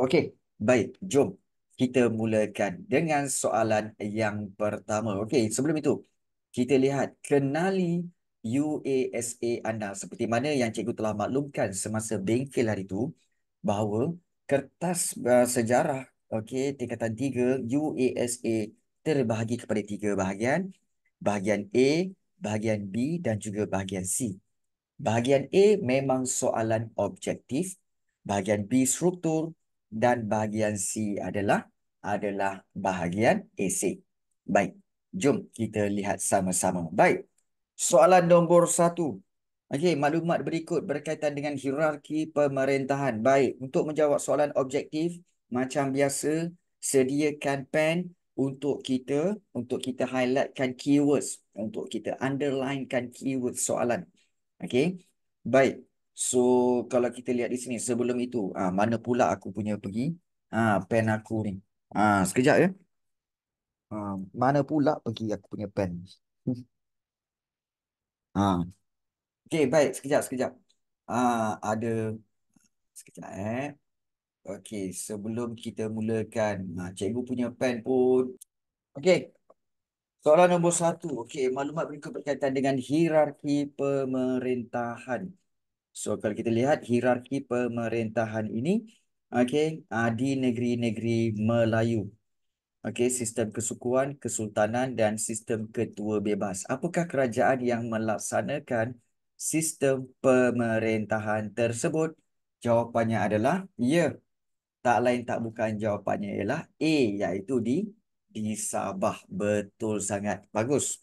Okey, baik. Jom kita mulakan dengan soalan yang pertama. Okey, sebelum itu, kita lihat kenali UASA anda seperti mana yang cikgu telah maklumkan semasa bengkel hari itu bahawa kertas uh, sejarah okey tingkatan 3 UASA terbahagi kepada tiga bahagian. Bahagian A, bahagian B dan juga bahagian C. Bahagian A memang soalan objektif, bahagian B struktur dan bahagian C adalah adalah bahagian esei. Baik, jom kita lihat sama-sama. Baik, soalan nombor satu. Okey, maklumat berikut berkaitan dengan hierarki pemerintahan. Baik, untuk menjawab soalan objektif, macam biasa, sediakan pen untuk kita untuk kita highlightkan keywords, untuk kita underlinekan keyword soalan. Okey. Baik. So kalau kita lihat di sini sebelum itu, ah mana pula aku punya pergi? Ah pen aku ni. Ah sekejap ya. Ah mana pula pergi aku punya pen? ah. Okey, baik, sekejap sekejap. Ah ada sekejap eh. Okey, sebelum kita mulakan, ah cikgu punya pen pun. Okey, Soalan nombor satu. Okey, maklumat berikut berkaitan dengan hierarki pemerintahan. So, kalau kita lihat hierarki pemerintahan ini, okey, uh, di negeri-negeri Melayu. Okey, sistem kesukuan, kesultanan dan sistem ketua bebas. Apakah kerajaan yang melaksanakan sistem pemerintahan tersebut? Jawapannya adalah ya. Tak lain tak bukan jawapannya ialah A, iaitu di di Sabah. Betul sangat. Bagus.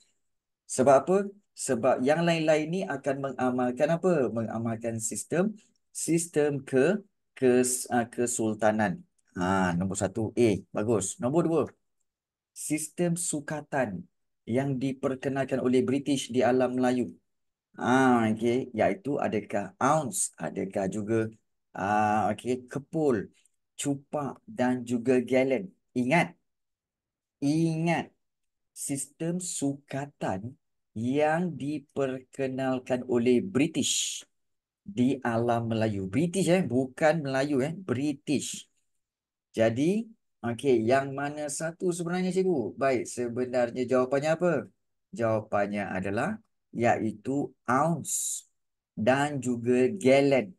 Sebab apa? Sebab yang lain-lain ni akan mengamalkan apa? Mengamalkan sistem sistem ke kes, uh, kesultanan. Ha, nombor satu A. Bagus. Nombor dua. Sistem sukatan yang diperkenalkan oleh British di alam Melayu. Ah, okay. Iaitu adakah ounce, adakah juga ah, okay, kepul, cupak dan juga gallon. Ingat, Ingat, sistem sukatan yang diperkenalkan oleh British di alam Melayu. British eh, bukan Melayu eh, British. Jadi, okey, yang mana satu sebenarnya cikgu? Baik, sebenarnya jawapannya apa? Jawapannya adalah iaitu ounce dan juga gallon.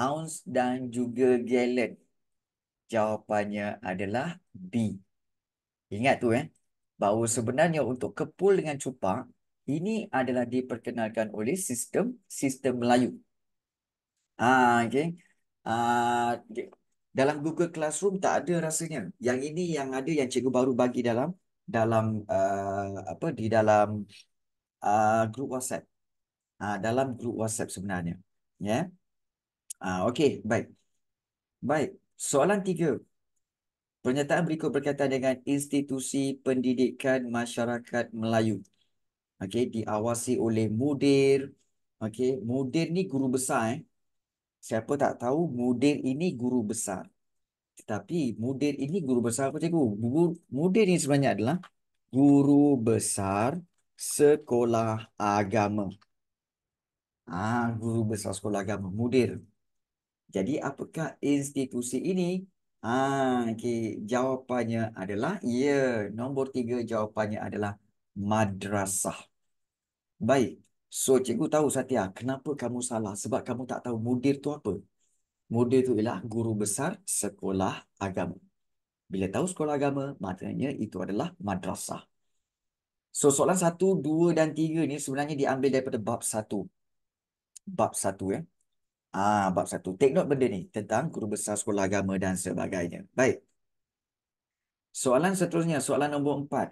Ounce dan juga gallon. Jawapannya adalah B. Ingat tu eh, bahawa sebenarnya untuk kepul dengan cupak, ini adalah diperkenalkan oleh sistem sistem Melayu. Ah, okay. Ah, okay. Dalam Google Classroom tak ada rasanya. Yang ini yang ada yang cikgu baru bagi dalam dalam uh, apa di dalam uh, grup WhatsApp. Uh, dalam grup WhatsApp sebenarnya. Ya. Yeah. Uh, Okey, baik. Baik. Soalan tiga. Pernyataan berikut berkaitan dengan institusi pendidikan masyarakat Melayu. Okey, diawasi oleh mudir. Okey, mudir ni guru besar eh. Siapa tak tahu mudir ini guru besar. Tetapi mudir ini guru besar apa cikgu? Guru, mudir ini sebenarnya adalah guru besar sekolah agama. Ah, guru besar sekolah agama, mudir. Jadi apakah institusi ini? Ah, okay. Jawapannya adalah ya. Nombor tiga jawapannya adalah madrasah. Baik. So, cikgu tahu Satya, kenapa kamu salah? Sebab kamu tak tahu mudir tu apa? Mudir tu ialah guru besar sekolah agama. Bila tahu sekolah agama, maknanya itu adalah madrasah. So, soalan satu, dua dan tiga ni sebenarnya diambil daripada bab satu. Bab satu ya. Ah, bab satu. Take note benda ni tentang guru besar sekolah agama dan sebagainya. Baik. Soalan seterusnya, soalan nombor empat.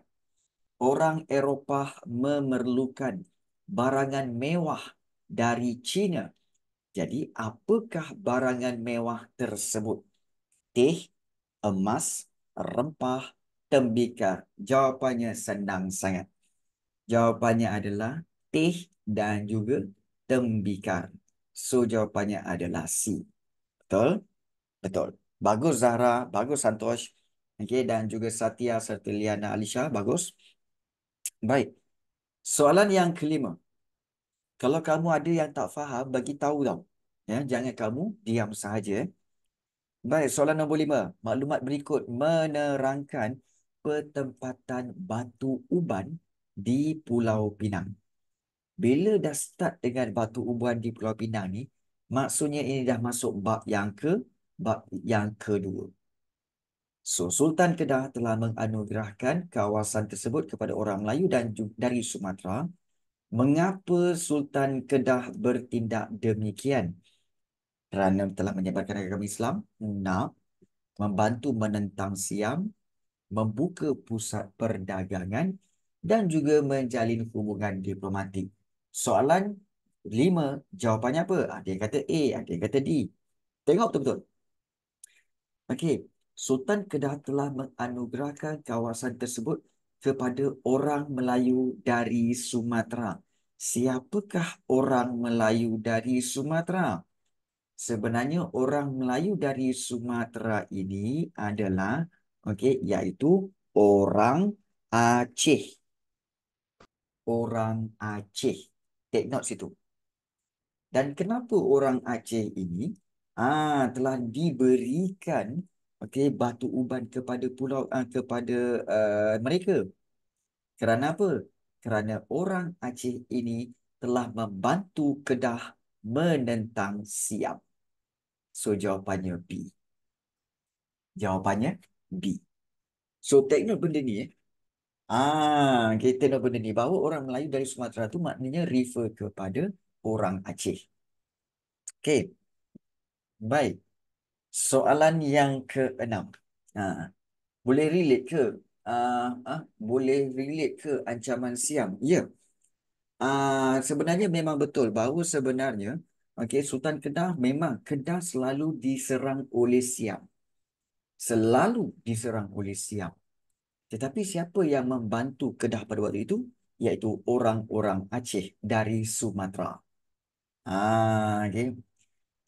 Orang Eropah memerlukan barangan mewah dari China. Jadi, apakah barangan mewah tersebut? Teh, emas, rempah, tembikar. Jawapannya senang sangat. Jawapannya adalah teh dan juga tembikar. So jawapannya adalah C. Betul? Betul. Bagus Zahra, bagus Santosh. Okay, dan juga Satya serta Liana Alisha, bagus. Baik. Soalan yang kelima. Kalau kamu ada yang tak faham, bagi tahu tau. Ya, jangan kamu diam sahaja. Baik, soalan nombor lima. Maklumat berikut menerangkan pertempatan batu uban di Pulau Pinang. Bila dah start dengan batu uban di Pulau Pinang ni, maksudnya ini dah masuk bab yang ke bab yang kedua. So, Sultan Kedah telah menganugerahkan kawasan tersebut kepada orang Melayu dan dari Sumatera. Mengapa Sultan Kedah bertindak demikian? Kerana telah menyebarkan agama Islam, nak membantu menentang Siam, membuka pusat perdagangan dan juga menjalin hubungan diplomatik. Soalan lima, jawapannya apa? Ada yang kata A, ada yang kata D. Tengok betul-betul. Okey, Sultan Kedah telah menganugerahkan kawasan tersebut kepada orang Melayu dari Sumatera. Siapakah orang Melayu dari Sumatera? Sebenarnya orang Melayu dari Sumatera ini adalah okey iaitu orang Aceh. Orang Aceh. Take note situ. Dan kenapa orang Aceh ini ah telah diberikan okey batu uban kepada pulau uh, kepada uh, mereka? Kerana apa? Kerana orang Aceh ini telah membantu Kedah menentang Siam. So jawapannya B. Jawapannya B. So take note benda ni eh. Ah, kita nak benda ni bahawa orang Melayu dari Sumatera tu maknanya refer kepada orang Aceh. Okey. Baik. Soalan yang keenam. Ha. Boleh relate ke? Uh, uh, boleh relate ke ancaman Siam? Ya. Yeah. Uh, sebenarnya memang betul bahawa sebenarnya okay, Sultan Kedah memang Kedah selalu diserang oleh Siam. Selalu diserang oleh Siam. Tetapi siapa yang membantu Kedah pada waktu itu? Iaitu orang-orang Aceh dari Sumatera. Ah, okay.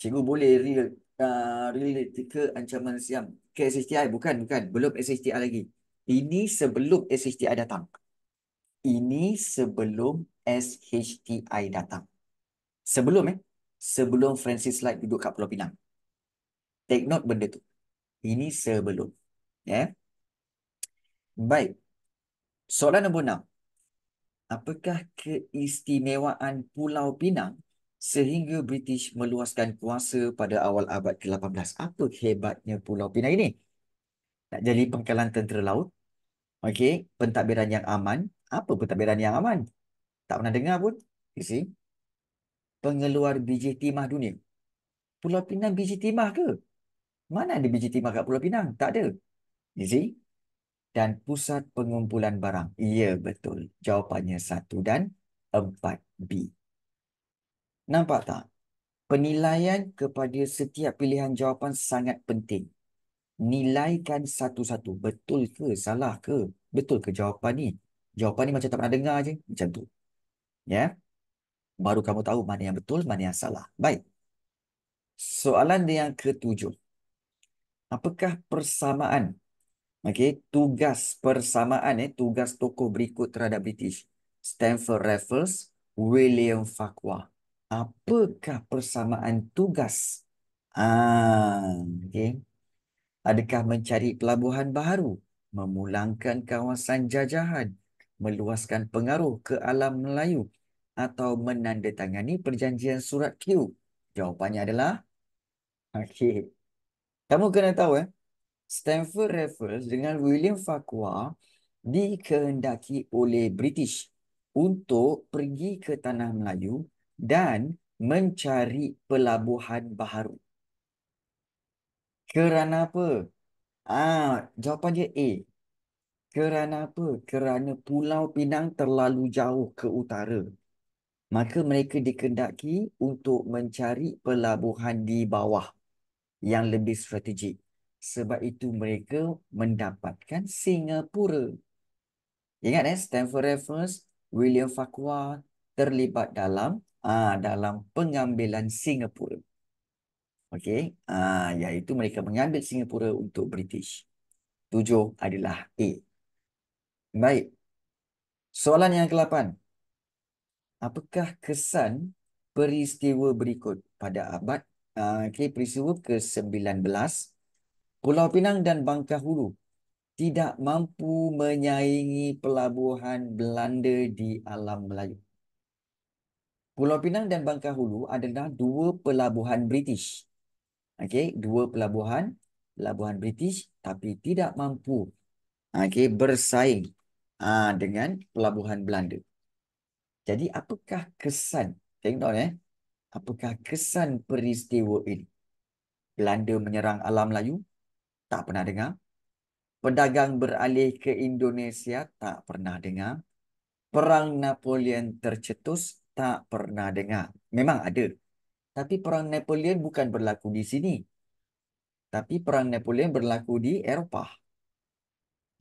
Cikgu boleh real, uh, relate ke ancaman siam ke SHTI? Bukan, bukan. Belum SHTI lagi. Ini sebelum SHTI datang. Ini sebelum SHTI datang. Sebelum eh. Sebelum Francis Light duduk kat Pulau Pinang. Take note benda tu. Ini sebelum. Ya. Yeah. Baik. Soalan nombor enam. Apakah keistimewaan Pulau Pinang sehingga British meluaskan kuasa pada awal abad ke-18? Apa hebatnya Pulau Pinang ini? Nak jadi pangkalan tentera laut? Okey, pentadbiran yang aman. Apa pentadbiran yang aman? Tak pernah dengar pun. You see? Pengeluar biji timah dunia. Pulau Pinang biji timah ke? Mana ada biji timah kat Pulau Pinang? Tak ada. You see? Dan pusat pengumpulan barang. Ya, betul. Jawapannya satu dan empat B. Nampak tak? Penilaian kepada setiap pilihan jawapan sangat penting. Nilaikan satu-satu. Betul ke? Salah ke? Betul ke jawapan ni? Jawapan ni macam tak pernah dengar je. Macam tu. Ya? Baru kamu tahu mana yang betul, mana yang salah. Baik. Soalan yang ketujuh. Apakah persamaan Okey, tugas persamaan eh tugas tokoh berikut terhadap British. Stanford Raffles, William Farquhar. Apakah persamaan tugas? Ah, okey. Adakah mencari pelabuhan baru, memulangkan kawasan jajahan, meluaskan pengaruh ke alam Melayu atau menandatangani perjanjian surat Q? Jawapannya adalah okey. Kamu kena tahu eh, Stanford Raffles dengan William Farquhar dikehendaki oleh British untuk pergi ke Tanah Melayu dan mencari pelabuhan baharu. Kerana apa? Ah, jawapan dia A. Kerana apa? Kerana Pulau Pinang terlalu jauh ke utara. Maka mereka dikendaki untuk mencari pelabuhan di bawah yang lebih strategik. Sebab itu mereka mendapatkan Singapura. Ingat eh, Stanford Raffles, William Farquhar terlibat dalam ah dalam pengambilan Singapura. Okey, ah iaitu mereka mengambil Singapura untuk British. Tujuh adalah A. Baik. Soalan yang ke-8. Apakah kesan peristiwa berikut pada abad uh, okay, peristiwa ke-19 Pulau Pinang dan Bangkahulu tidak mampu menyaingi pelabuhan Belanda di alam Melayu. Pulau Pinang dan Bangkahulu adalah dua pelabuhan British. Okey, dua pelabuhan pelabuhan British tapi tidak mampu okey bersaing aa, dengan pelabuhan Belanda. Jadi apakah kesan? Tengok eh. Apakah kesan peristiwa ini? Belanda menyerang alam Melayu? Tak pernah dengar. Pedagang beralih ke Indonesia? Tak pernah dengar. Perang Napoleon tercetus? Tak pernah dengar. Memang ada. Tapi perang Napoleon bukan berlaku di sini. Tapi perang Napoleon berlaku di Eropah.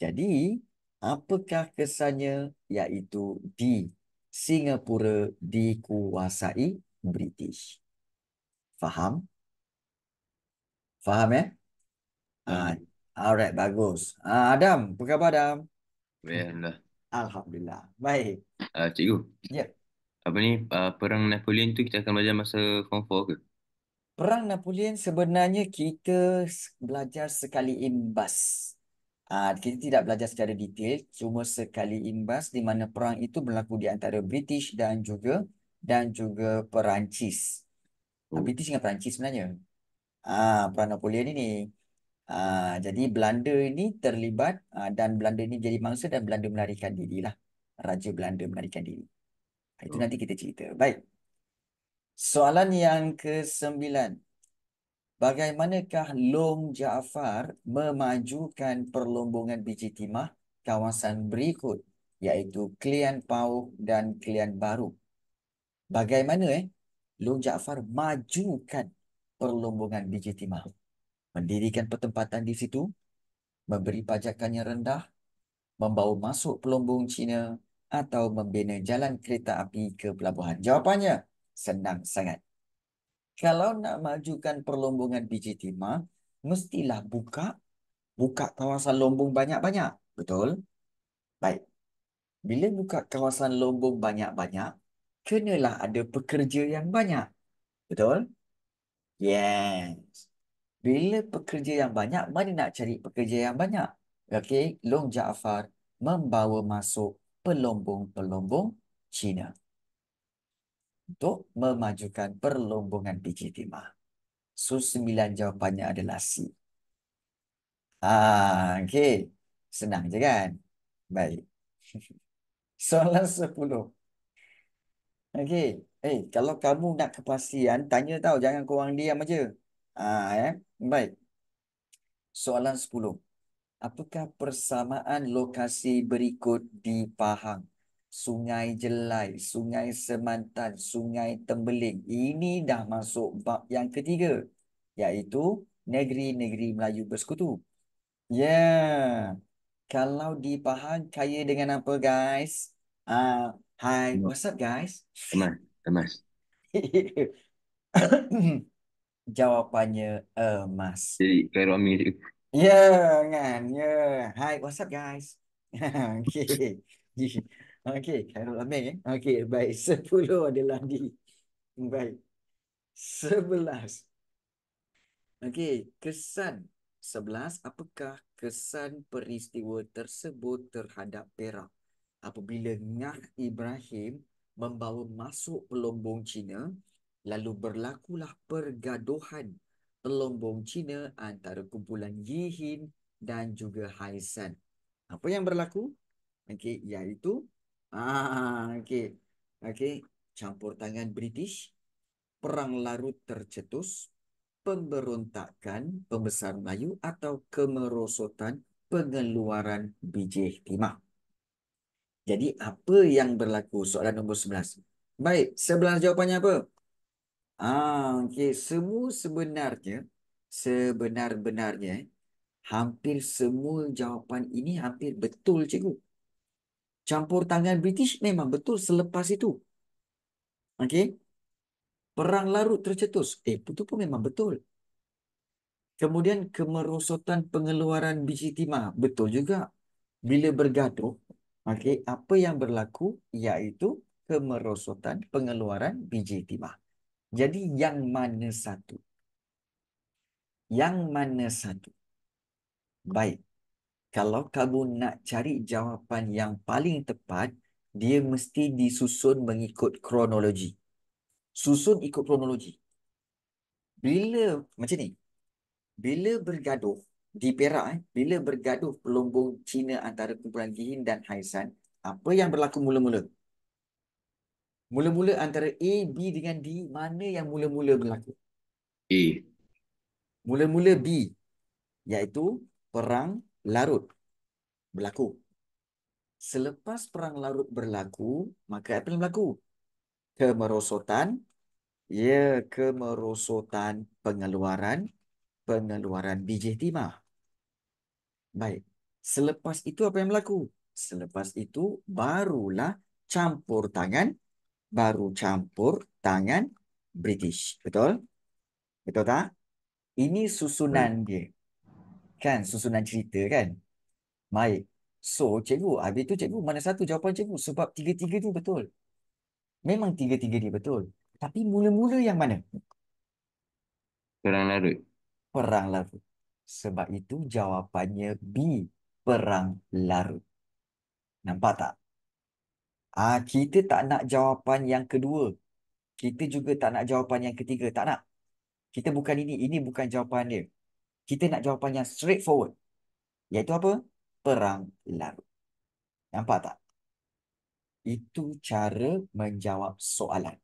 Jadi, apakah kesannya? Iaitu di Singapura dikuasai British. Faham? Faham eh? Ah, alright, bagus. Ah, Adam, apa khabar Adam? Alhamdulillah. Alhamdulillah. Baik. Uh, cikgu, Ya. apa ni uh, perang Napoleon tu kita akan belajar masa form 4 ke? Perang Napoleon sebenarnya kita belajar sekali imbas. Ah, kita tidak belajar secara detail, cuma sekali imbas di mana perang itu berlaku di antara British dan juga dan juga Perancis. Ah, Oh, British dengan Perancis sebenarnya. Ah, perang Napoleon ini. Ah, jadi Belanda ini terlibat ah, dan Belanda ini jadi mangsa dan Belanda melarikan diri lah. Raja Belanda melarikan diri. Ah, Itu nanti kita cerita. Baik. Soalan yang ke-9. Bagaimanakah Long Jaafar memajukan perlombongan biji timah kawasan berikut iaitu Klian Pauh dan Klian Baru? Bagaimana eh Long Jaafar majukan perlombongan biji timah? Mendirikan pertempatan di situ, memberi pajakan yang rendah, membawa masuk pelombong Cina atau membina jalan kereta api ke pelabuhan? Jawapannya senang sangat. Kalau nak majukan perlombongan biji timah, mestilah buka buka kawasan lombong banyak-banyak. Betul? Baik. Bila buka kawasan lombong banyak-banyak, kenalah ada pekerja yang banyak. Betul? Yes. Bila pekerja yang banyak, mana nak cari pekerja yang banyak? Okey, Long Jaafar membawa masuk pelombong-pelombong Cina untuk memajukan perlombongan biji timah. So, sembilan jawapannya adalah C. Ah, okey. Senang je kan? Baik. Soalan 10. Okey. Eh, kalau kamu nak kepastian, tanya tahu. Jangan korang diam aja. Ah, eh. Baik. Soalan 10. Apakah persamaan lokasi berikut di Pahang? Sungai Jelai, Sungai Semantan, Sungai Tembeling. Ini dah masuk bab yang ketiga. Iaitu negeri-negeri Melayu bersekutu. Ya. Yeah. Kalau di Pahang kaya dengan apa guys? Ah, hi, Temas, what's up guys? temas, temas. Jawapannya emas. Jadi Khairul Amin cikgu. Ya, kan? Ya. Hi, what's up guys? Okey. Okey, Khairul Amin eh. Okey, baik. 10 adalah di. Baik. 11. Okey, kesan 11. Apakah kesan peristiwa tersebut terhadap Perak? Apabila Ngah Ibrahim membawa masuk pelombong Cina, lalu berlakulah pergaduhan pelombong Cina antara kumpulan Yihin dan juga Haisan. Apa yang berlaku? Okey, iaitu ah okey. Okey, campur tangan British, perang larut tercetus, pemberontakan pembesar Melayu atau kemerosotan pengeluaran biji timah. Jadi apa yang berlaku? Soalan nombor 11. Baik, 11 jawapannya apa? Ah, okey, semua sebenarnya sebenar-benarnya eh, hampir semua jawapan ini hampir betul cikgu. Campur tangan British memang betul selepas itu. Okey. Perang larut tercetus. Eh, itu pun memang betul. Kemudian kemerosotan pengeluaran biji timah. Betul juga. Bila bergaduh, okey, apa yang berlaku iaitu kemerosotan pengeluaran biji timah. Jadi yang mana satu? Yang mana satu? Baik. Kalau kamu nak cari jawapan yang paling tepat, dia mesti disusun mengikut kronologi. Susun ikut kronologi. Bila macam ni, bila bergaduh di Perak, eh, bila bergaduh pelumbung Cina antara kumpulan Gihin dan Haisan, apa yang berlaku mula-mula? Mula-mula antara A, B dengan D, mana yang mula-mula berlaku? A. Mula-mula B, iaitu perang larut berlaku. Selepas perang larut berlaku, maka apa yang berlaku? Kemerosotan, ya kemerosotan pengeluaran, pengeluaran biji timah. Baik. Selepas itu apa yang berlaku? Selepas itu barulah campur tangan, baru campur tangan British. Betul? Betul tak? Ini susunan dia. Kan susunan cerita kan? Baik. So, cikgu, habis tu cikgu, mana satu jawapan cikgu? Sebab tiga-tiga ni betul. Memang tiga-tiga ni betul. Tapi mula-mula yang mana? Perang larut. Perang larut. Sebab itu jawapannya B. Perang larut. Nampak tak? Ah, kita tak nak jawapan yang kedua. Kita juga tak nak jawapan yang ketiga. Tak nak. Kita bukan ini. Ini bukan jawapan dia. Kita nak jawapan yang straightforward. Iaitu apa? Perang larut. Nampak tak? Itu cara menjawab soalan.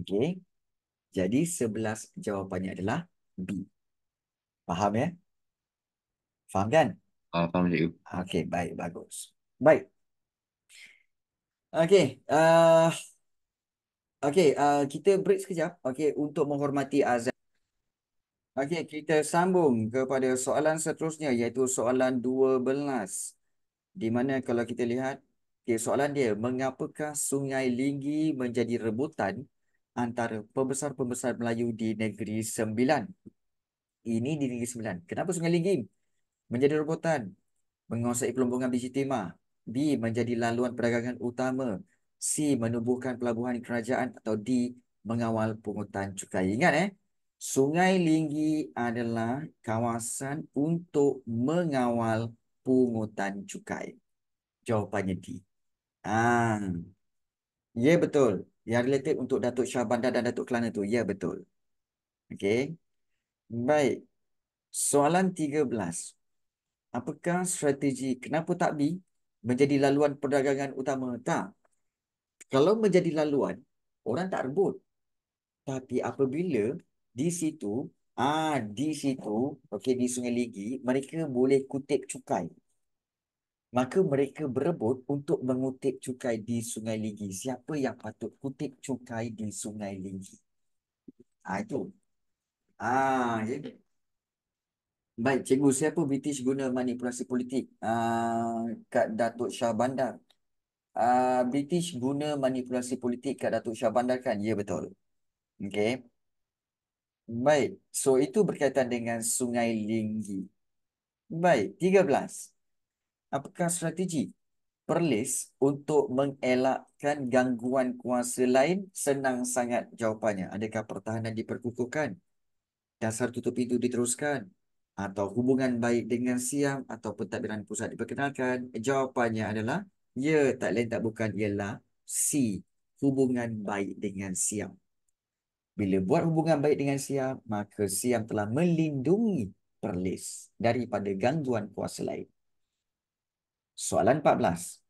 Okey. Jadi sebelas jawapannya adalah B. Faham ya? Faham kan? Ah, faham cikgu. Okey, baik, bagus. Baik. Okey, uh, okey, uh, kita break sekejap okey untuk menghormati azan. Okey, kita sambung kepada soalan seterusnya iaitu soalan 12. Di mana kalau kita lihat okay, soalan dia, mengapakah Sungai Linggi menjadi rebutan antara pembesar-pembesar Melayu di Negeri Sembilan? Ini di Negeri Sembilan. Kenapa Sungai Linggi menjadi rebutan? Menguasai pelumbungan biji timah. B. Menjadi laluan perdagangan utama. C. Menubuhkan pelabuhan kerajaan. Atau D. Mengawal pungutan cukai. Ingat eh, Sungai Linggi adalah kawasan untuk mengawal pungutan cukai. Jawapannya D. Ah, ya betul. Yang related untuk Datuk Shah Bandar dan Datuk Kelana tu. Ya betul. Okey. Baik. Soalan 13. Apakah strategi kenapa tak B menjadi laluan perdagangan utama? Tak. Kalau menjadi laluan, orang tak rebut. Tapi apabila di situ, ah di situ, okey di Sungai Ligi, mereka boleh kutip cukai. Maka mereka berebut untuk mengutip cukai di Sungai Ligi. Siapa yang patut kutip cukai di Sungai Ligi? Ah itu. Ah, ya. Baik, cikgu, siapa British guna manipulasi politik uh, kat Datuk Shah Bandar? Uh, British guna manipulasi politik kat Datuk Shah Bandar kan? Ya, betul. Okey. Baik, so itu berkaitan dengan Sungai Linggi. Baik, 13. Apakah strategi Perlis untuk mengelakkan gangguan kuasa lain? Senang sangat jawapannya. Adakah pertahanan diperkukuhkan? Dasar tutup pintu diteruskan? Atau hubungan baik dengan Siam atau pentadbiran pusat diperkenalkan? Jawapannya adalah ya, tak lain tak bukan ialah C. Hubungan baik dengan Siam. Bila buat hubungan baik dengan Siam, maka Siam telah melindungi Perlis daripada gangguan kuasa lain. Soalan 14.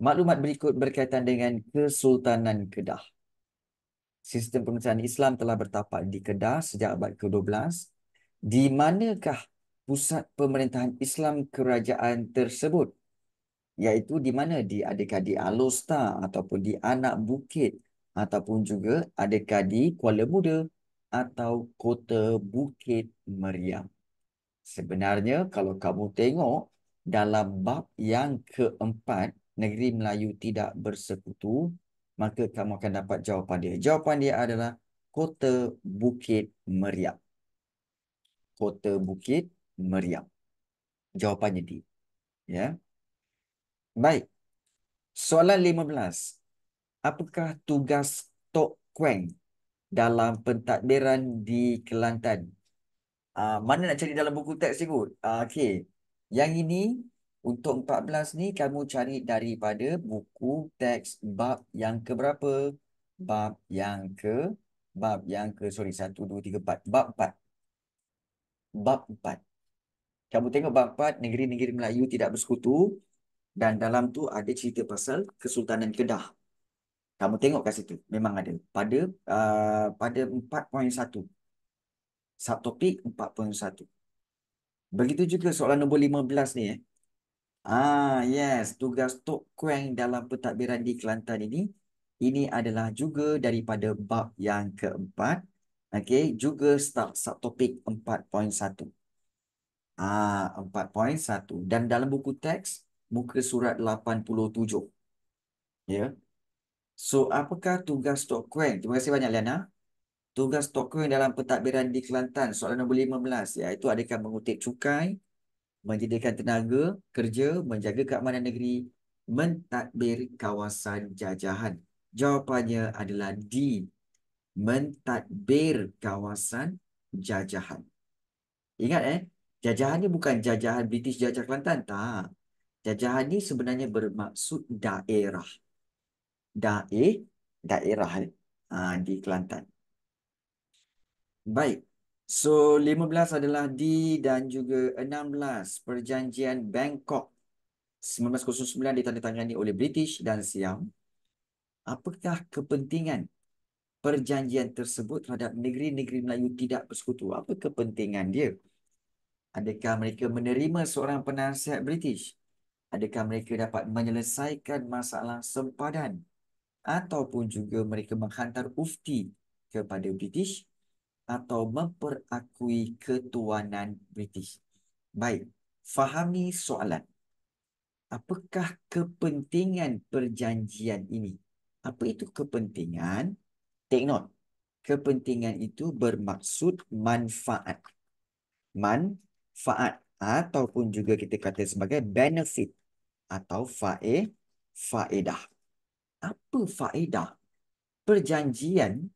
Maklumat berikut berkaitan dengan Kesultanan Kedah. Sistem pemerintahan Islam telah bertapak di Kedah sejak abad ke-12 di manakah pusat pemerintahan Islam kerajaan tersebut? Iaitu di mana? Di adakah di Alostar ataupun di Anak Bukit ataupun juga adakah di Kuala Muda atau Kota Bukit Meriam? Sebenarnya kalau kamu tengok dalam bab yang keempat, Negeri Melayu tidak bersekutu, maka kamu akan dapat jawapan dia. Jawapan dia adalah Kota Bukit Meriam. Kota Bukit Meriam. Jawapannya D. Ya. Baik. Soalan 15. Apakah tugas Tok Kweng dalam pentadbiran di Kelantan? Ah, mana nak cari dalam buku teks cikgu? Ah, Okey. Yang ini untuk 14 ni kamu cari daripada buku teks bab yang ke berapa? Bab yang ke bab yang ke sorry 1 2 3 4. Bab 4. Bab 4. Kamu tengok bab 4 negeri-negeri Melayu tidak bersekutu dan dalam tu ada cerita pasal Kesultanan Kedah. Kamu tengok kat situ memang ada pada uh, pada 4.1. Subtopik 4.1. Begitu juga soalan nombor 15 ni eh. Ah, yes, tugas Tok Kueng dalam pentadbiran di Kelantan ini ini adalah juga daripada bab yang keempat. Okey, juga start subtopik 4.1. Ah, 4.1 dan dalam buku teks muka surat 87. Ya. So, apakah tugas Tok Kueng? Terima kasih banyak Liana. Tugas Tok Kueng dalam pentadbiran di Kelantan soalan nombor 15 iaitu adakah mengutip cukai, menyediakan tenaga kerja, menjaga keamanan negeri, mentadbir kawasan jajahan. Jawapannya adalah D. Mentadbir kawasan jajahan. Ingat eh, jajahan ni bukan jajahan British jajah Kelantan. Tak. Jajahan ni sebenarnya bermaksud daerah. Daer, daerah ha, di Kelantan. Baik. So 15 adalah D dan juga 16 Perjanjian Bangkok 1909 ditandatangani oleh British dan Siam. Apakah kepentingan perjanjian tersebut terhadap negeri-negeri Melayu tidak bersekutu? Apa kepentingan dia? Adakah mereka menerima seorang penasihat British? Adakah mereka dapat menyelesaikan masalah sempadan? Ataupun juga mereka menghantar ufti kepada British atau memperakui ketuanan British. Baik, fahami soalan. Apakah kepentingan perjanjian ini? Apa itu kepentingan? Take note. Kepentingan itu bermaksud manfaat. Manfaat ataupun juga kita kata sebagai benefit atau fae faedah. Apa faedah? Perjanjian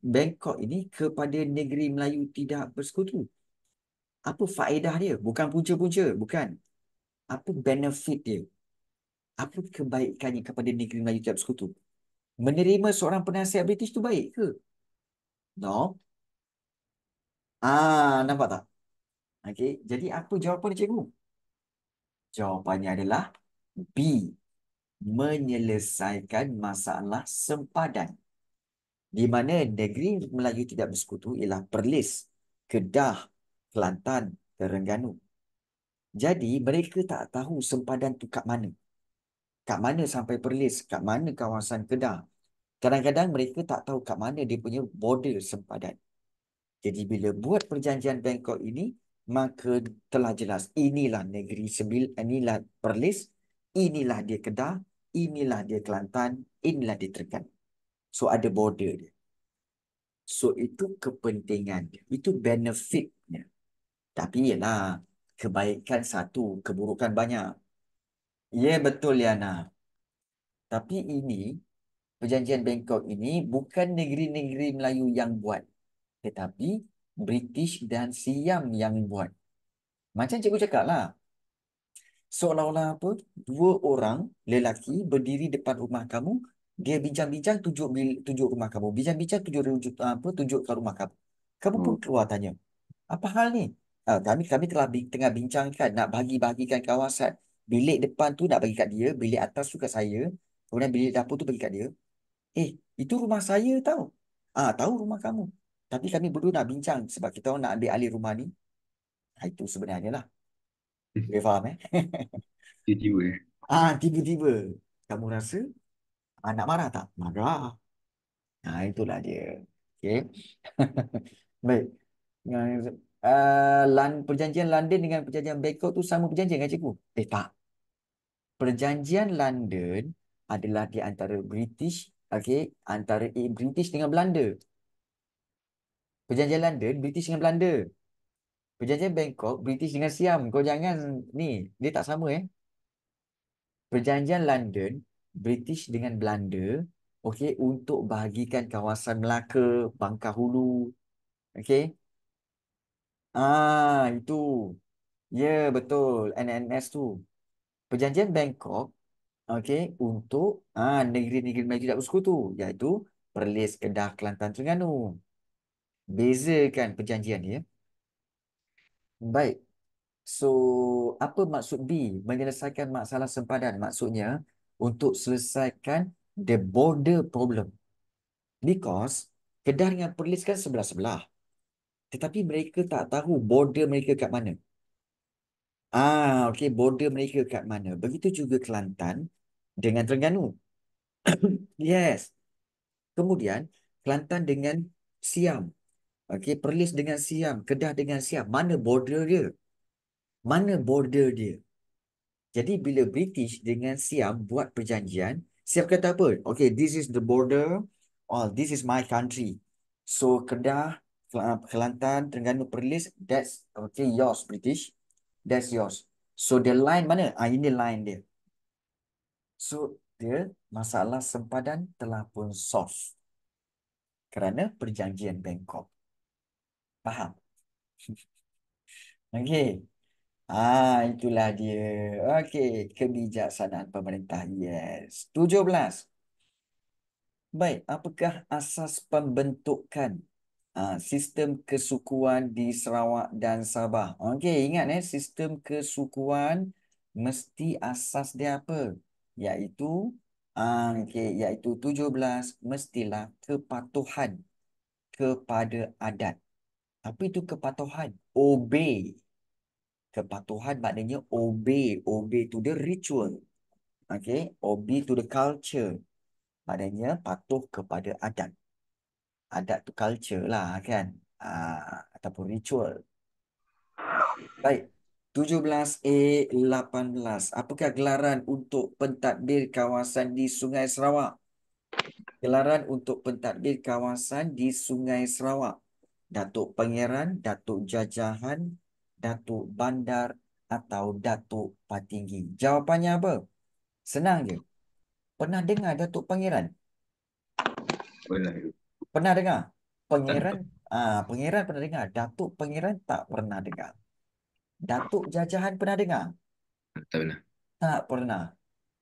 Bangkok ini kepada negeri Melayu tidak bersekutu. Apa faedah dia? Bukan punca-punca, bukan. Apa benefit dia? Apa kebaikannya kepada negeri Melayu tidak bersekutu? Menerima seorang penasihat British tu baik ke? No. Ah, nampak tak? Okey, jadi apa jawapan cikgu? Jawapannya adalah B. Menyelesaikan masalah sempadan di mana negeri Melayu tidak bersekutu ialah Perlis, Kedah, Kelantan, Terengganu. Jadi mereka tak tahu sempadan tu kat mana. Kat mana sampai Perlis, kat mana kawasan Kedah. Kadang-kadang mereka tak tahu kat mana dia punya border sempadan. Jadi bila buat perjanjian Bangkok ini, maka telah jelas inilah negeri Sebil, inilah Perlis, inilah dia Kedah, inilah dia Kelantan, inilah dia Terengganu. So ada border dia. So itu kepentingan dia. Itu benefitnya. Tapi ialah kebaikan satu, keburukan banyak. Ya betul Liana. Tapi ini, perjanjian Bangkok ini bukan negeri-negeri Melayu yang buat. Tetapi British dan Siam yang buat. Macam cikgu cakap lah. Seolah-olah apa? Dua orang lelaki berdiri depan rumah kamu dia bincang-bincang tunjuk tunjuk rumah kamu. Bincang-bincang tunjuk tunjuk apa tunjukkan rumah kamu. Kamu pun hmm. keluar tanya. Apa hal ni? Ha, kami kami telah tengah bincangkan nak bagi-bagikan kawasan. Bilik depan tu nak bagi kat dia, bilik atas tu kat saya, kemudian bilik dapur tu bagi kat dia. Eh, itu rumah saya tahu. Ah, ha, tahu rumah kamu. Tapi kami berdua nak bincang sebab kita nak ambil alih rumah ni. Ha, itu sebenarnya lah. Boleh faham eh? Tiba-tiba. Ah, tiba-tiba. Kamu rasa Ah, nak marah tak? Marah. Nah, itulah dia. Okey. Baik. Uh, Lan, perjanjian London dengan perjanjian Bangkok tu sama perjanjian kan cikgu? Eh tak. Perjanjian London adalah di antara British, okey, antara British dengan Belanda. Perjanjian London British dengan Belanda. Perjanjian Bangkok British dengan Siam. Kau jangan ni, dia tak sama eh. Perjanjian London British dengan Belanda okey untuk bahagikan kawasan Melaka, Bangka Hulu okey Ah, itu. Ya, betul. NNS tu. Perjanjian Bangkok, okey, untuk ah negeri-negeri maju tak bersekutu, iaitu Perlis, Kedah, Kelantan, Terengganu. Bezakan perjanjian dia. Baik. So, apa maksud B? Menyelesaikan masalah sempadan. Maksudnya, untuk selesaikan the border problem. Because, Kedah dengan Perlis kan sebelah-sebelah. Tetapi mereka tak tahu border mereka kat mana. Ah, okey, border mereka kat mana. Begitu juga Kelantan dengan Terengganu. Yes. Kemudian, Kelantan dengan Siam. Okey, Perlis dengan Siam. Kedah dengan Siam. Mana border dia? Mana border dia? Jadi, bila British dengan Siam buat perjanjian, Siam kata apa? Okay, this is the border. Oh, this is my country. So, Kedah, Kelantan, Terengganu, Perlis, that's okay, yours, British. That's yours. So, the line mana? Ah, ini line dia. So, dia masalah sempadan telah pun solve. Kerana perjanjian Bangkok. Faham? Okey. Ah, itulah dia. Okey, kebijaksanaan pemerintah. Yes. 17. Baik, apakah asas pembentukan ah, sistem kesukuan di Sarawak dan Sabah? Okey, ingat eh, sistem kesukuan mesti asas dia apa? Iaitu ah, okey, iaitu 17 mestilah kepatuhan kepada adat. Apa itu kepatuhan? Obey. Kepatuhan maknanya obey. Obey to the ritual. Okay. Obey to the culture. Maknanya patuh kepada adat. Adat tu culture lah kan. Ah, ataupun ritual. Baik. 17A18. Apakah gelaran untuk pentadbir kawasan di Sungai Sarawak? Gelaran untuk pentadbir kawasan di Sungai Sarawak. Datuk Pangeran, Datuk Jajahan, Datuk Bandar atau Datuk Patinggi. Jawapannya apa? Senang je. Pernah dengar Datuk Pangeran? Pernah. Pernah dengar? Pangeran, ah, Pangeran pernah dengar. Datuk Pangeran tak pernah dengar. Datuk Jajahan pernah dengar? Tak pernah. Tak pernah.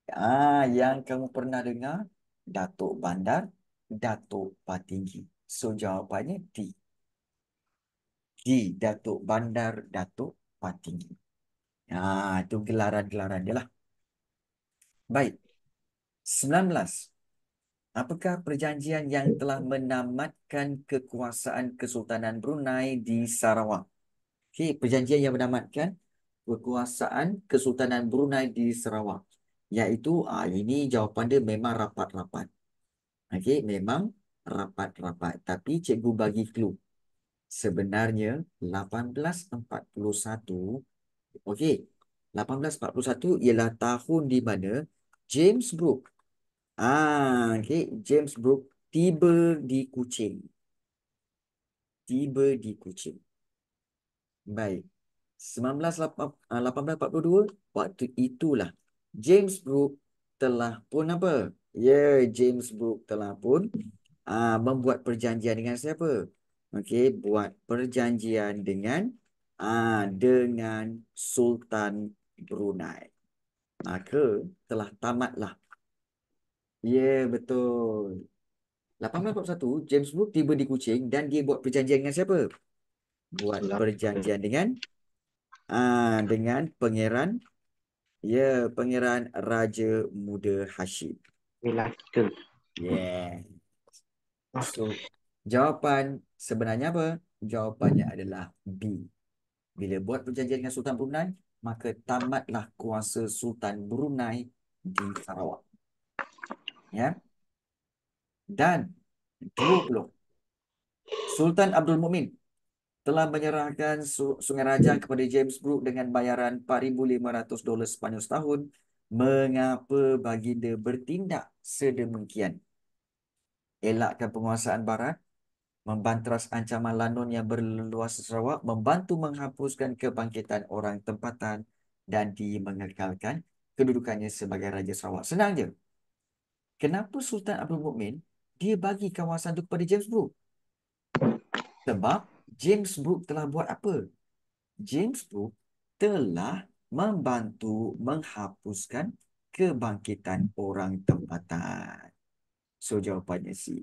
Ah, yang kamu pernah dengar Datuk Bandar, Datuk Patinggi. So jawapannya D. D. Datuk Bandar, Datuk Patinggi. Ah, itu gelaran-gelaran dia lah. Baik. 19. Apakah perjanjian yang telah menamatkan kekuasaan Kesultanan Brunei di Sarawak? Okey, perjanjian yang menamatkan kekuasaan Kesultanan Brunei di Sarawak. Iaitu, ah, ini jawapan dia memang rapat-rapat. Okey, memang rapat-rapat. Tapi cikgu bagi clue. Sebenarnya 1841, okey, 1841 ialah tahun di mana James Brooke, ah, okey, James Brooke tiba di Kuching. Tiba di Kuching. Baik. 1842, waktu itulah James Brooke telah pun apa? Ya, yeah, James Brooke telah pun uh, membuat perjanjian dengan siapa? Okey, buat perjanjian dengan uh, dengan Sultan Brunei. Maka telah tamatlah. Ya, yeah, betul. 1841, James Brooke tiba di Kuching dan dia buat perjanjian dengan siapa? Buat perjanjian dengan uh, dengan pangeran ya, pangeran Raja Muda Hashim. Melaka. Yeah. So, jawapan sebenarnya apa? Jawapannya adalah B. Bila buat perjanjian dengan Sultan Brunei, maka tamatlah kuasa Sultan Brunei di Sarawak. Ya. Dan 20. Sultan Abdul Mukmin telah menyerahkan Sungai Raja kepada James Brooke dengan bayaran 4,500 dolar Sepanyol setahun. Mengapa baginda bertindak sedemikian? Elakkan penguasaan barat, membantras ancaman landon yang berleluasa Sarawak, membantu menghapuskan kebangkitan orang tempatan dan dimengekalkan kedudukannya sebagai Raja Sarawak. Senang je. Kenapa Sultan Abdul Mukmin dia bagi kawasan itu kepada James Brooke? Sebab James Brooke telah buat apa? James Cook telah membantu menghapuskan kebangkitan orang tempatan. So jawapannya C.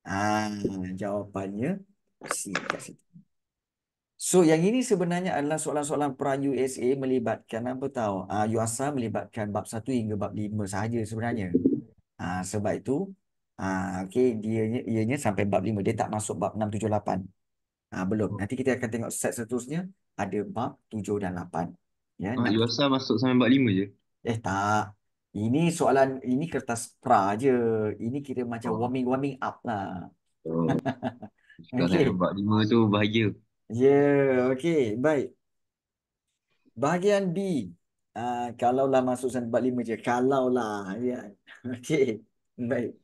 Ah, jawapannya C kat situ. So yang ini sebenarnya adalah soalan-soalan perang USA melibatkan apa tahu? Ah, UASA melibatkan bab 1 hingga bab 5 sahaja sebenarnya. Ah, sebab itu ah, okey dia ianya sampai bab 5 dia tak masuk bab 6 7 8. Ah, belum. Nanti kita akan tengok set seterusnya ada bab 7 dan 8. Ya, Ah, nak UASA masuk sampai bab lima je. Eh tak. Ini soalan ini kertas pra je. Ini kira macam Oh. warming warming up lah. Oh. Okey. bab lima tu bahaya. Ya, yeah, okey, baik. Bahagian B. Ah, kalaulah masuk sampai bab 5 je. Kalaulah ya. Okey. Baik.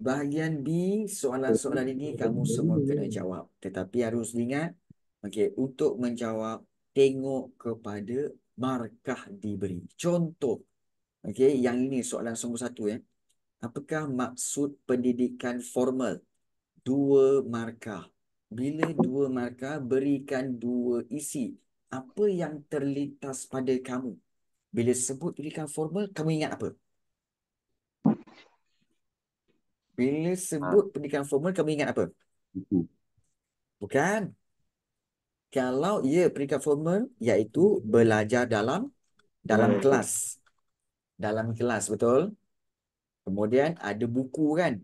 Bahagian B, soalan-soalan ini kamu semua kena jawab. Tetapi harus ingat, okey, untuk menjawab tengok kepada markah diberi. Contoh, okey, yang ini soalan nombor satu ya. Apakah maksud pendidikan formal? Dua markah. Bila dua markah, berikan dua isi. Apa yang terlintas pada kamu? Bila sebut pendidikan formal, kamu ingat apa? Bila sebut pendidikan formal, kamu ingat apa? Buku. Bukan. Kalau ya pendidikan formal, iaitu belajar dalam dalam Dalam kelas. Dalam kelas, betul? Kemudian ada buku kan?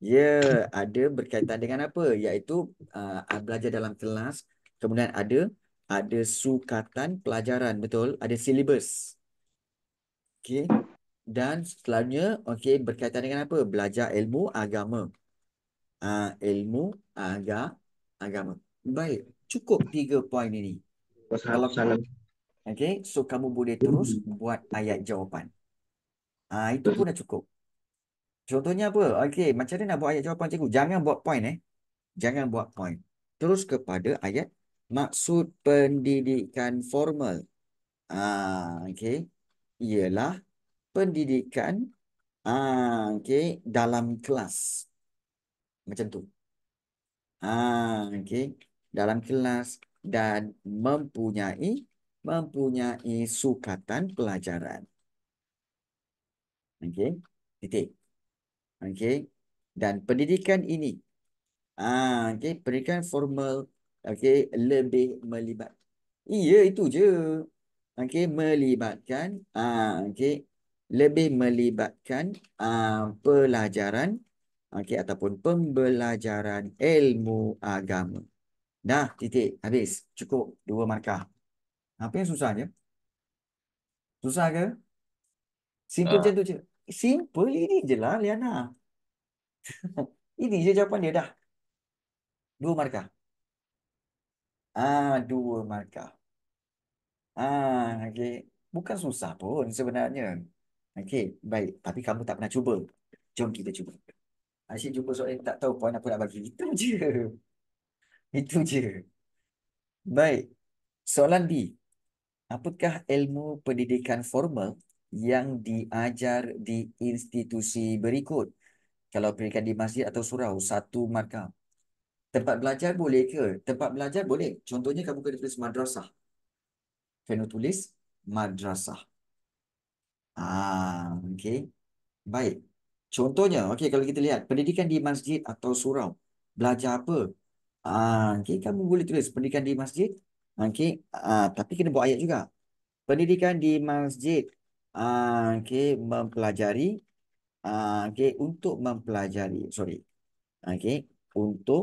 Ya, ada berkaitan dengan apa? Iaitu uh, belajar dalam kelas. Kemudian ada ada sukatan pelajaran, betul? Ada silibus. Okey. Dan setelahnya, okey, berkaitan dengan apa? Belajar ilmu agama. Uh, ilmu aga, agama. Baik, cukup tiga poin ini. Salam. okey, so kamu boleh terus buat ayat jawapan. Ah, itu pun dah cukup. Contohnya apa? Okey, macam mana nak buat ayat jawapan cikgu? Jangan buat point eh. Jangan buat point. Terus kepada ayat maksud pendidikan formal. Ah, okey. Ialah pendidikan ah, okey, dalam kelas. Macam tu. Ah, okey. Dalam kelas dan mempunyai mempunyai sukatan pelajaran. Okey. Titik. Okey. Dan pendidikan ini ah okey, pendidikan formal okey lebih melibat. Iya itu je. Okey, melibatkan ah okey lebih melibatkan ah pelajaran okey ataupun pembelajaran ilmu agama. Dah, titik. Habis. Cukup dua markah. Apa yang susahnya? Susah ke? Simple Ah. macam tu je. Simple ini je lah Liana. Ini je jawapan dia dah. Dua markah. Ah, dua markah. Ah, okey. Bukan susah pun sebenarnya. Okey, baik. Tapi kamu tak pernah cuba. Jom kita cuba. Asyik jumpa soalan tak tahu poin apa nak bagi. Itu je. Itu je. Baik. Soalan B. Apakah ilmu pendidikan formal yang diajar di institusi berikut? Kalau pendidikan di masjid atau surau, satu markah. Tempat belajar boleh ke? Tempat belajar boleh. Contohnya kamu kena tulis madrasah. Kena tulis madrasah. Ah, okey. Baik. Contohnya, okey kalau kita lihat pendidikan di masjid atau surau, belajar apa? Ah, okey kamu boleh tulis pendidikan di masjid. Okey, ah tapi kena buat ayat juga. Pendidikan di masjid. Ah, okey mempelajari ah okey untuk mempelajari. Sorry. Okey, untuk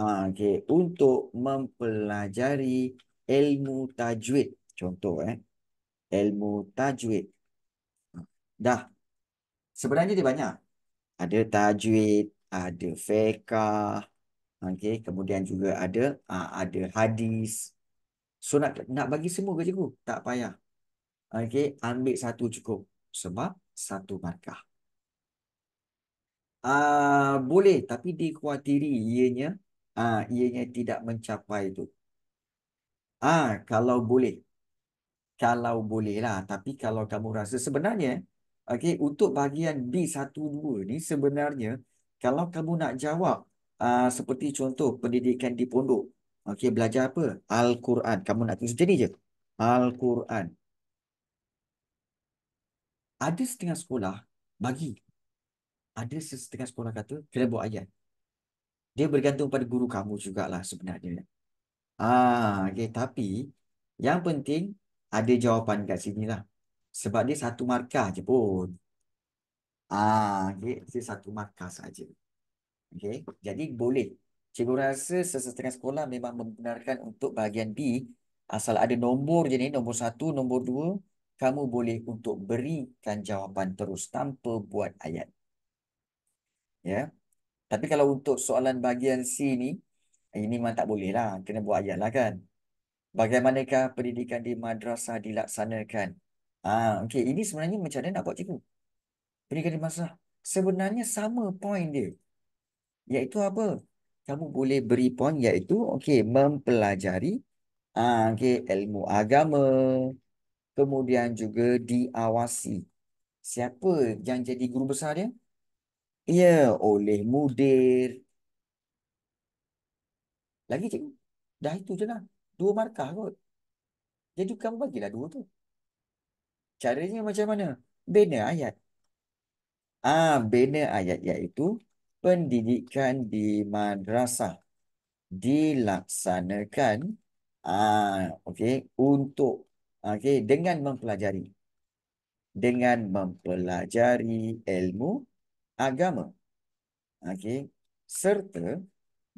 ah okey untuk mempelajari ilmu tajwid. Contoh eh. Ilmu tajwid. Dah. Sebenarnya dia banyak. Ada tajwid, ada fiqh, okey, kemudian juga ada ah, ada hadis. So nak nak bagi semua ke cikgu? Tak payah. Okey, ambil satu cukup. Sebab satu markah. Ah, boleh tapi dikhawatiri ianya ah, ianya tidak mencapai itu. Ah, kalau boleh. Kalau boleh lah. Tapi kalau kamu rasa sebenarnya okey, untuk bahagian B12 ni sebenarnya kalau kamu nak jawab ah, seperti contoh pendidikan di pondok. Okey, belajar apa? Al-Quran. Kamu nak tulis ni je. Al-Quran. Ada setengah sekolah bagi. Ada setengah sekolah kata kena buat ayat. Dia bergantung pada guru kamu jugalah sebenarnya. Ah, okey. Tapi yang penting ada jawapan kat sini lah. Sebab dia satu markah je pun. Ah, okey. Dia satu markah saja. Okey. Jadi boleh. Cikgu rasa sesetengah sekolah memang membenarkan untuk bahagian B asal ada nombor je ni, nombor satu, nombor dua, kamu boleh untuk berikan jawapan terus tanpa buat ayat. Ya. Tapi kalau untuk soalan bahagian C ni, ini memang tak boleh lah. Kena buat ayat lah kan. Bagaimanakah pendidikan di madrasah dilaksanakan? Ah, okey. Ini sebenarnya macam mana nak buat cikgu? Pendidikan di madrasah. Sebenarnya sama point dia. Iaitu apa? Kamu boleh beri point iaitu okey, mempelajari ah, okey, ilmu agama. Kemudian juga diawasi. Siapa yang jadi guru besar dia? Ya, oleh mudir. Lagi cikgu. Dah itu je lah. Dua markah kot. Jadi kamu bagilah dua tu. Caranya macam mana? Bina ayat. Ah, bina ayat iaitu pendidikan di madrasah dilaksanakan ah, okey untuk okey dengan mempelajari dengan mempelajari ilmu agama. Okey, serta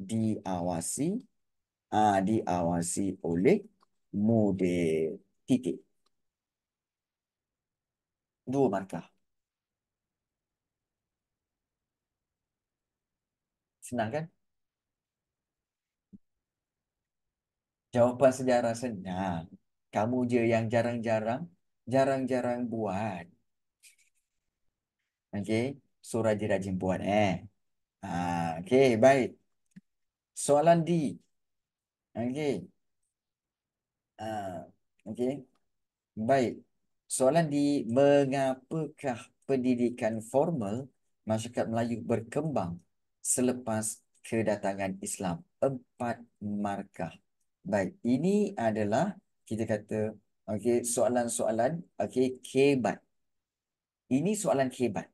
diawasi ah, diawasi oleh mudir titik. Dua markah. Senang kan? Jawapan sejarah senang. Kamu je yang jarang-jarang, jarang-jarang buat. Okey, so rajin-rajin buat eh. Ah, okey, baik. Soalan D. Okey. Ah, okey. Baik. Soalan D, mengapakah pendidikan formal masyarakat Melayu berkembang selepas kedatangan Islam? Empat markah. Baik, ini adalah kita kata okey soalan-soalan okey kebat. Ini soalan kebat.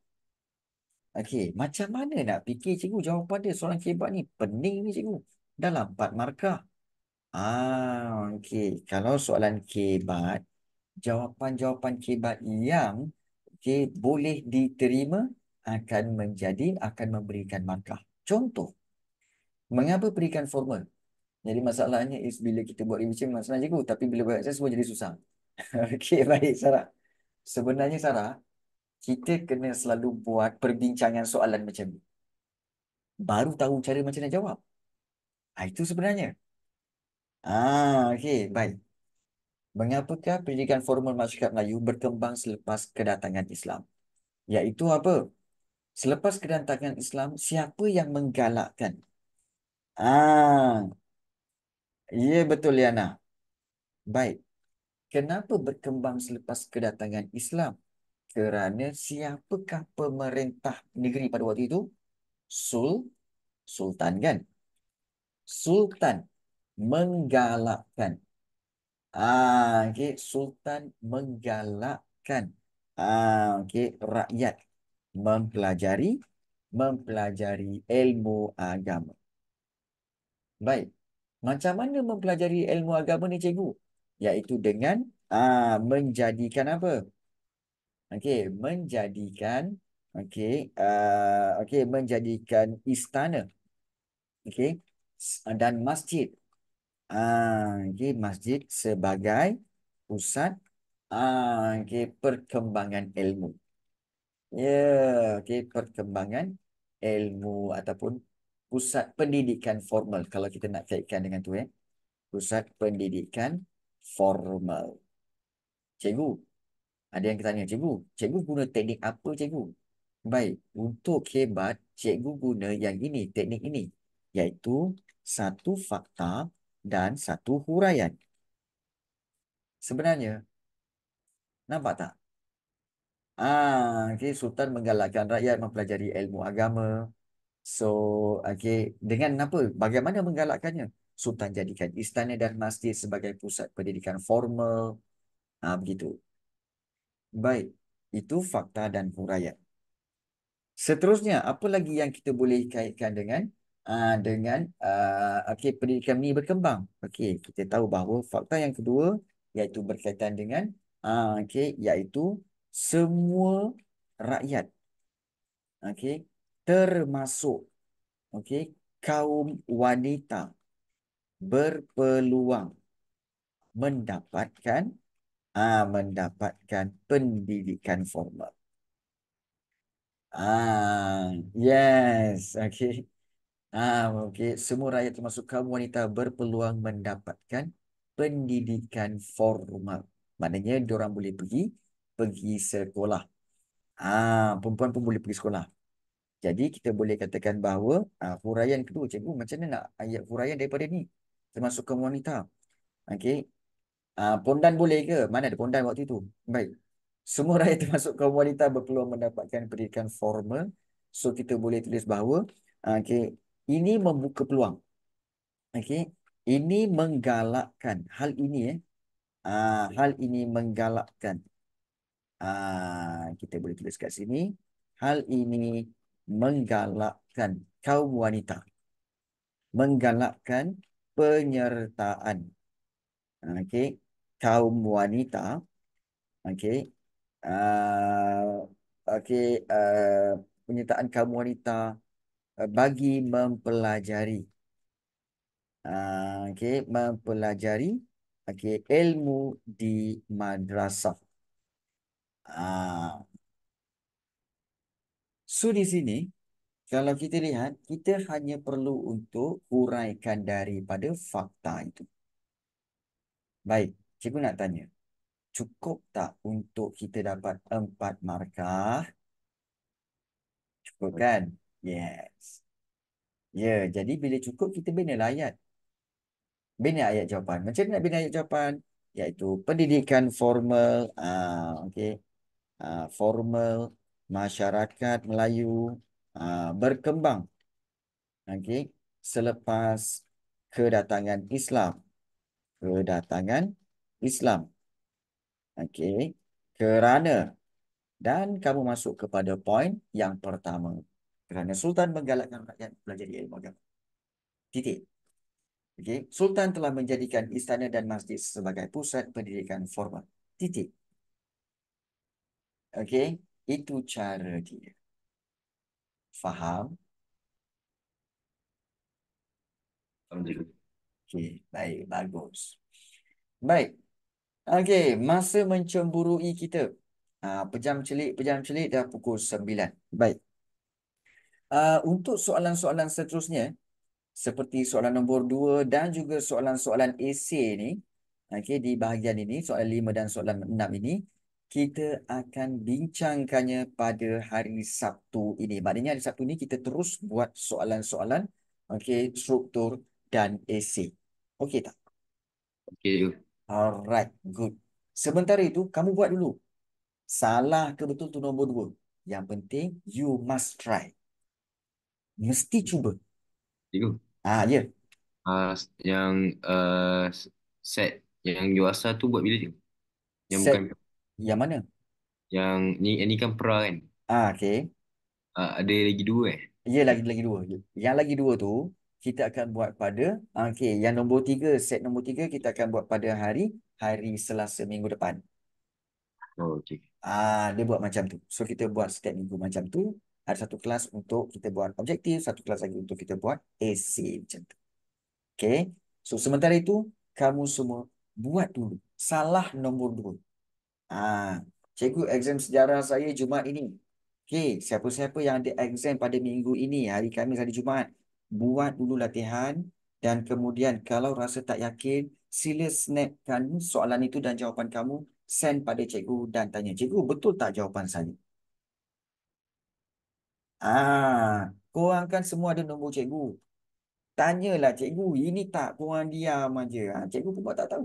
Okey, macam mana nak fikir cikgu jawapan dia soalan kebat ni? Pening ni cikgu. Dalam empat markah. Ah, okey. Kalau soalan kebat, jawapan-jawapan kebat yang okey boleh diterima akan menjadi akan memberikan markah. Contoh, mengapa berikan formal? Jadi masalahnya is bila kita buat revision senang cikgu tapi bila buat exercise semua jadi susah. Okey, baik Sarah. Sebenarnya Sarah, kita kena selalu buat perbincangan soalan macam ni. Baru tahu cara macam nak jawab. Ah, itu sebenarnya. Ah, okey, baik. Mengapakah pendidikan formal masyarakat Melayu berkembang selepas kedatangan Islam? Iaitu apa? Selepas kedatangan Islam, siapa yang menggalakkan? Ah, Ya betul Liana. Baik. Kenapa berkembang selepas kedatangan Islam? Kerana siapakah pemerintah negeri pada waktu itu? Sul Sultan kan? Sultan menggalakkan. Ah, okay. Sultan menggalakkan. Ah, okay. Rakyat mempelajari mempelajari ilmu agama. Baik. Macam mana mempelajari ilmu agama ni cikgu? Iaitu dengan aa, menjadikan apa? Okey, menjadikan okey, aa, okey, menjadikan istana. Okey, dan masjid. Ah, okey, masjid sebagai pusat ah, okey, perkembangan ilmu. Ya, yeah, okey, perkembangan ilmu ataupun pusat pendidikan formal kalau kita nak kaitkan dengan tu eh pusat pendidikan formal cikgu ada yang tanya cikgu cikgu guna teknik apa cikgu baik untuk hebat cikgu guna yang ini teknik ini iaitu satu fakta dan satu huraian sebenarnya nampak tak Ah, okay. Sultan menggalakkan rakyat mempelajari ilmu agama, So, okay. Dengan apa? Bagaimana menggalakkannya? Sultan jadikan istana dan masjid sebagai pusat pendidikan formal. Ha, begitu. Baik, itu fakta dan huraian. Seterusnya, apa lagi yang kita boleh kaitkan dengan uh, dengan uh, okay, pendidikan ini berkembang? Okey, kita tahu bahawa fakta yang kedua iaitu berkaitan dengan uh, okay, iaitu semua rakyat okay, termasuk okay, kaum wanita berpeluang mendapatkan ah mendapatkan pendidikan formal. Ah, yes, okay. Ah, okay. Semua rakyat termasuk kaum wanita berpeluang mendapatkan pendidikan formal. Maknanya diorang boleh pergi pergi sekolah. Ah, perempuan pun boleh pergi sekolah. Jadi kita boleh katakan bahawa ah, huraian kedua, cikgu macam mana nak ayat huraian daripada ni? Termasuk kaum wanita. Okey. Uh, pondan boleh ke? Mana ada pondan waktu itu? Baik. Semua rakyat termasuk kaum wanita berpeluang mendapatkan pendidikan formal. So kita boleh tulis bahawa uh, okay, ini membuka peluang. Okey. Ini menggalakkan hal ini eh. Uh, hal ini menggalakkan. Uh, kita boleh tulis kat sini. Hal ini menggalakkan kaum wanita. Menggalakkan penyertaan. Okey kaum wanita. Okey. Uh, okey uh, penyertaan kaum wanita uh, bagi mempelajari. Uh, okey mempelajari okey ilmu di madrasah. Uh. so di sini kalau kita lihat kita hanya perlu untuk huraikan daripada fakta itu. Baik Cikgu nak tanya, cukup tak untuk kita dapat empat markah? Cukup kan? Yes. Ya, jadi bila cukup kita bina ayat. Bina ayat jawapan. Macam mana nak bina ayat jawapan? Iaitu pendidikan formal, ah, okay. ah, formal, masyarakat Melayu ah, berkembang. Okay. Selepas kedatangan Islam. Kedatangan Islam. Okey. Kerana dan kamu masuk kepada poin yang pertama. Kerana Sultan menggalakkan rakyat belajar ilmu agama. Titik. Okey. Sultan telah menjadikan istana dan masjid sebagai pusat pendidikan formal. Titik. Okey. Itu cara dia. Faham? Okey. Baik. Bagus. Baik. Okey, masa mencemburui kita. Ha, pejam celik, pejam celik dah pukul 9. Baik. Uh, untuk soalan-soalan seterusnya, seperti soalan nombor 2 dan juga soalan-soalan esei ni, okay, di bahagian ini, soalan 5 dan soalan 6 ini, kita akan bincangkannya pada hari Sabtu ini. Maknanya hari Sabtu ini kita terus buat soalan-soalan okay, struktur dan esei. Okey tak? Okey. Alright, good. Sementara itu, kamu buat dulu. Salah ke betul tu nombor dua. Yang penting, you must try. Mesti cuba. Cikgu. Ah, ya. Yeah. Uh, yang uh, set yang juasa tu buat bila cikgu? Yang set. bukan yang mana? Yang ni ini kan pra kan? Ah, okey. Uh, ada lagi dua eh? Ya, lagi lagi dua. Yang lagi dua tu kita akan buat pada okey yang nombor tiga set nombor tiga kita akan buat pada hari hari Selasa minggu depan. Oh, okey. Ah dia buat macam tu. So kita buat setiap minggu macam tu. Ada satu kelas untuk kita buat objektif, satu kelas lagi untuk kita buat essay macam tu. Okey. So sementara itu kamu semua buat dulu. Salah nombor dua. Ah, cikgu exam sejarah saya Jumaat ini. Okey, siapa-siapa yang ada exam pada minggu ini, hari Khamis, hari Jumaat, buat dulu latihan dan kemudian kalau rasa tak yakin sila snapkan soalan itu dan jawapan kamu send pada cikgu dan tanya cikgu betul tak jawapan saya? Ah korang kan semua ada nombor cikgu. Tanyalah cikgu ini tak korang diam aja ah, cikgu pun tak tahu